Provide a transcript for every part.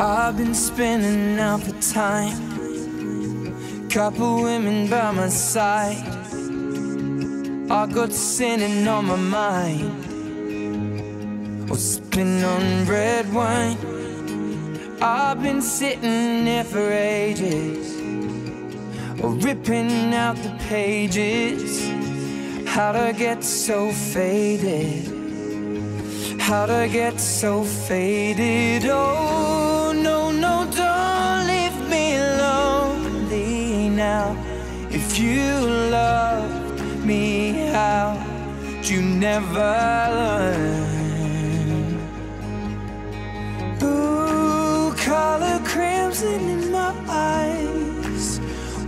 I've been spinning out the time. Couple women by my side. I got sinning on my mind. Or sipping on red wine. I've been sitting there for ages. Or ripping out the pages. How'd I get so faded? How'd I get so faded? Oh, If you loved me, how'd you never learn? Ooh, color crimson in my eyes.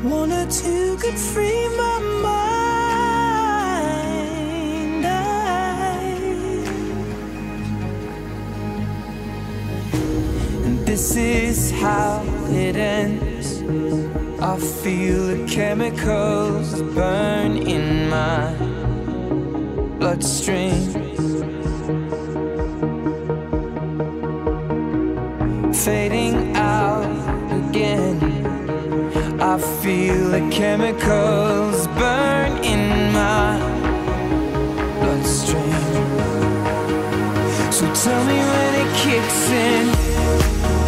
One or two could free my mind. And this is how it ends. I feel the chemicals burn in my bloodstream. Fading out again. I feel the chemicals burn in my bloodstream. So tell me when it kicks in you